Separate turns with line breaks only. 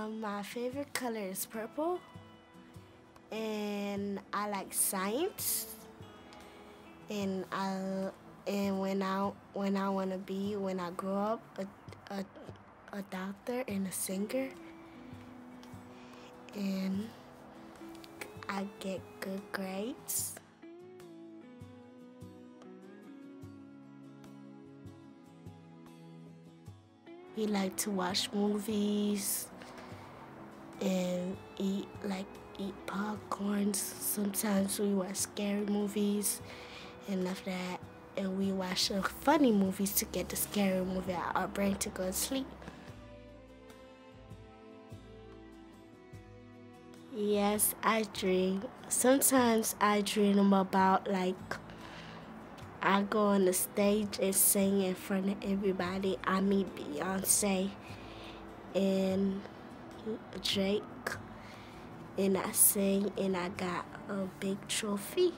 Um, my favorite color is purple, and I like science, and I and when I when I want to be when I grow up a, a a doctor and a singer, and I get good grades. We like to watch movies and eat like eat popcorns. Sometimes we watch scary movies and after that and we watch uh, funny movies to get the scary movie out of our brain to go to sleep. Yes, I dream. Sometimes I dream about like I go on the stage and sing in front of everybody. I meet Beyonce and Drake, and I sing, and I got a big trophy.